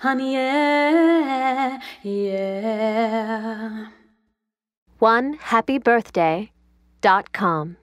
honey, yeah, yeah. One happy birthday dot com.